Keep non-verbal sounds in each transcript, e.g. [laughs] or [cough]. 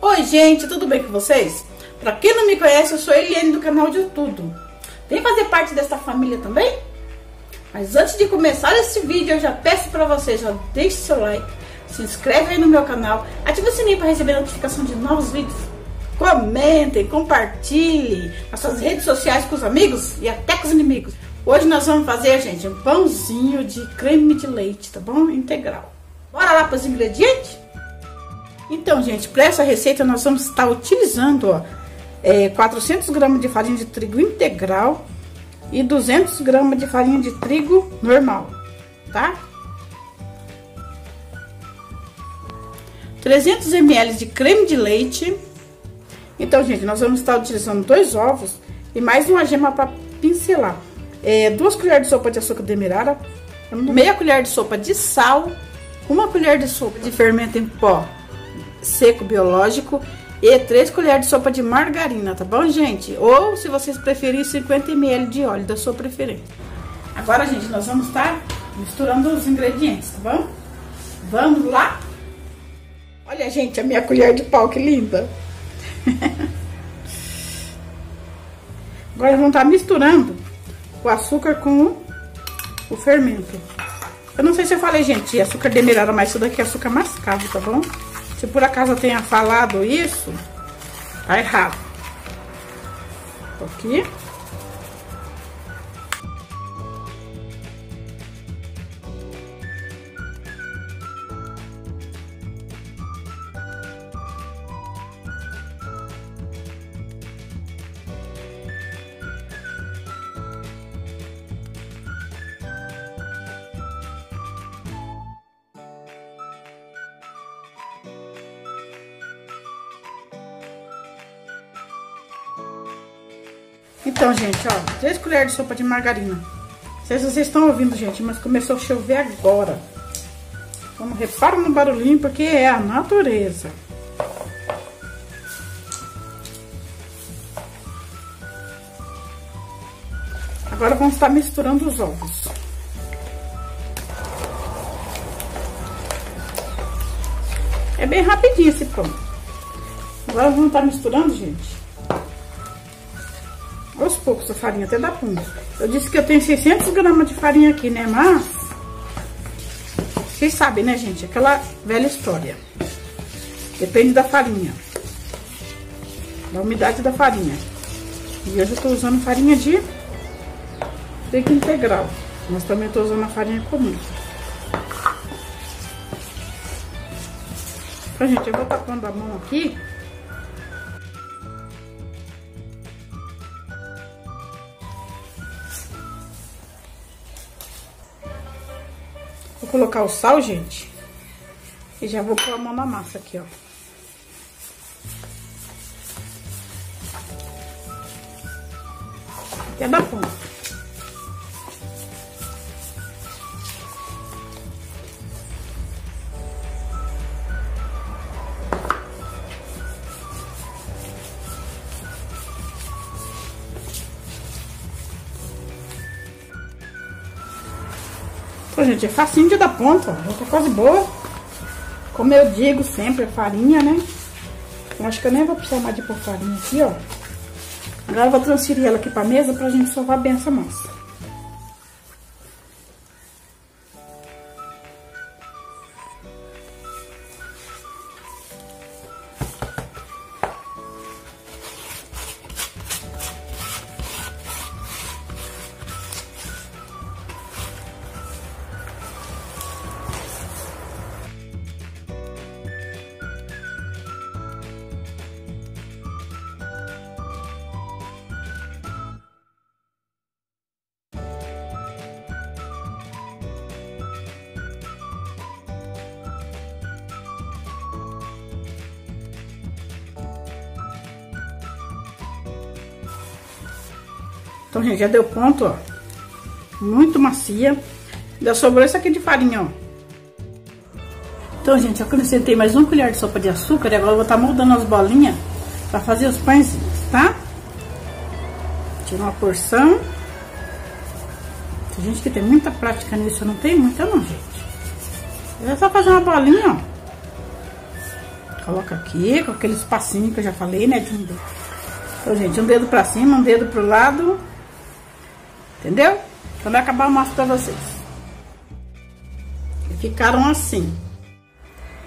Oi gente, tudo bem com vocês? Pra quem não me conhece, eu sou Eliane do canal de Tudo. Vem fazer parte dessa família também? Mas antes de começar esse vídeo, eu já peço pra vocês, já deixe seu like, se inscreve aí no meu canal, ative o sininho para receber notificação de novos vídeos. Comentem, compartilhem nas suas redes sociais com os amigos e até com os inimigos. Hoje nós vamos fazer, gente, um pãozinho de creme de leite, tá bom? Integral. Bora lá para os ingredientes? Então, gente, para essa receita nós vamos estar utilizando, ó, é, 400 gramas de farinha de trigo integral e 200 gramas de farinha de trigo normal, tá? 300 ml de creme de leite. Então, gente, nós vamos estar utilizando dois ovos e mais uma gema para pincelar. É, duas colheres de sopa de açúcar demerara, meia colher de sopa de sal, uma colher de sopa de fermento em pó seco biológico e 3 colheres de sopa de margarina, tá bom, gente? Ou, se vocês preferirem, 50 ml de óleo da sua preferência. Agora, gente, nós vamos estar misturando os ingredientes, tá bom? Vamos lá? Olha, gente, a minha colher de pau, que linda! [laughs] Agora vamos estar misturando o açúcar com o fermento. Eu não sei se eu falei, gente, açúcar demerara, mas isso daqui é açúcar mascavo, tá bom? Se por acaso eu tenha falado isso, tá errado. Aqui. Então, gente, ó, 3 colheres de sopa de margarina. Não sei se vocês estão ouvindo, gente, mas começou a chover agora. Então, repara no barulhinho, porque é a natureza. Agora vamos estar misturando os ovos. É bem rapidinho esse pão. Agora vamos estar misturando, gente aos poucos a farinha, até da punha. Eu disse que eu tenho 600 gramas de farinha aqui, né? Mas, vocês sabem, né, gente? Aquela velha história. Depende da farinha. Da umidade da farinha. E hoje eu tô usando farinha de trigo integral. Mas também tô usando a farinha comum. Então, gente, eu vou tapando a mão aqui colocar o sal, gente. E já vou pôr a mão na massa aqui, ó. Até da gente, é facinho de dar ponta. Outra coisa boa. Como eu digo sempre, é farinha, né? Eu acho que eu nem vou precisar mais de pôr farinha aqui, ó. Agora eu vou transferir ela aqui pra mesa pra gente sovar bem essa massa. Então, gente, já deu ponto, ó. Muito macia. Ainda sobrou isso aqui de farinha, ó. Então, gente, eu acrescentei mais uma colher de sopa de açúcar e agora eu vou estar tá moldando as bolinhas pra fazer os pãezinhos, tá? Tira uma porção. Tem gente que tem muita prática nisso, eu não tenho muita não, gente. É só fazer uma bolinha, ó. Coloca aqui, com aquele espacinho que eu já falei, né, de um dedo. Então, gente, um dedo pra cima, um dedo pro lado. Entendeu? Quando acabar eu mostro pra vocês. Ficaram assim.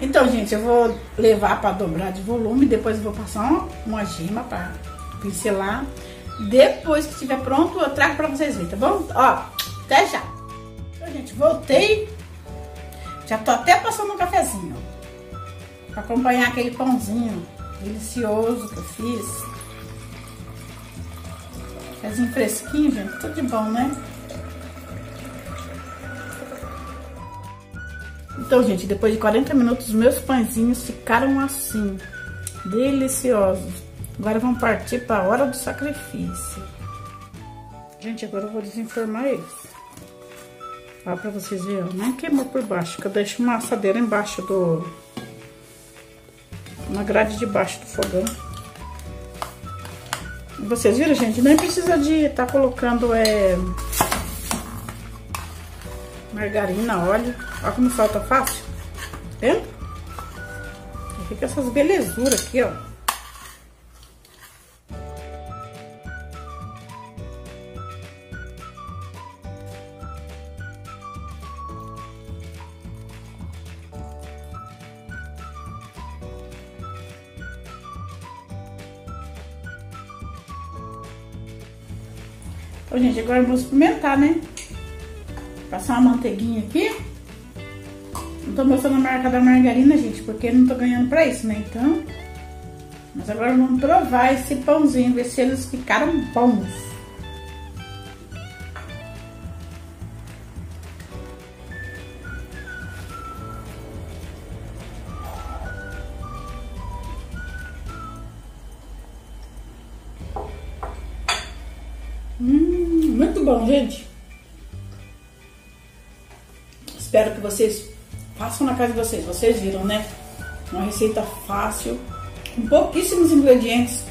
Então, gente, eu vou levar pra dobrar de volume. Depois eu vou passar uma, uma gema pra pincelar. Depois que estiver pronto, eu trago pra vocês verem, tá bom? Ó, até já. Então, gente, voltei. Já tô até passando um cafezinho. Pra acompanhar aquele pãozinho delicioso que eu fiz. Cafézinho fresquinho, gente. Tudo de bom, né? Então, gente, depois de 40 minutos, meus pãezinhos ficaram assim. Deliciosos. Agora vamos partir para a hora do sacrifício. Gente, agora eu vou desenformar eles. Ó, pra vocês verem, nem queimou por baixo, que eu deixo uma assadeira embaixo do... Na grade de baixo do fogão. Vocês viram, gente? Nem precisa de estar tá colocando é, margarina, óleo. Olha como solta fácil. Tá vendo? Fica essas belezuras aqui, ó. Ô, gente, agora eu vou experimentar, né? Passar uma manteiguinha aqui. Não tô mostrando a marca da margarina, gente, porque não tô ganhando pra isso, né? Então... Mas agora vamos provar esse pãozinho, ver se eles ficaram bons. Muito bom, gente. Espero que vocês façam na casa de vocês. Vocês viram, né? Uma receita fácil, com pouquíssimos ingredientes.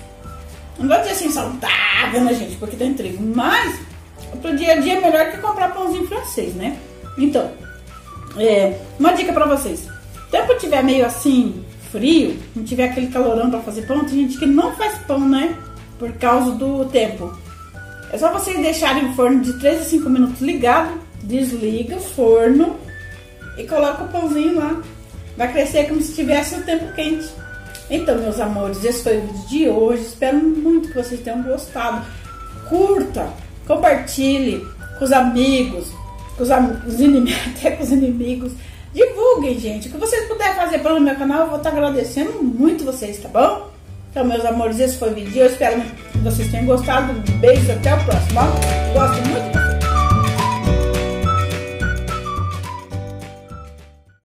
Não vou dizer assim saudável, né, gente? Porque tem trigo. Mas, pro dia a dia é melhor que comprar pãozinho francês, né? Então, é, uma dica pra vocês. Tempo tiver meio assim, frio, não tiver aquele calorão pra fazer pão, tem gente que não faz pão, né? Por causa do tempo. É só vocês deixarem o forno de 3 a 5 minutos ligado, desliga o forno e coloca o pãozinho lá. Vai crescer como se tivesse o tempo quente. Então, meus amores, esse foi o vídeo de hoje. Espero muito que vocês tenham gostado. Curta, compartilhe com os amigos, com os, am os inimigos, [laughs] até com os inimigos. Divulguem, gente. O que vocês puderem fazer pelo meu canal, eu vou estar agradecendo muito vocês, tá bom? Então, meus amores, esse foi o vídeo. Eu espero que vocês tenham gostado. Um beijo, até o próximo. Gosto muito.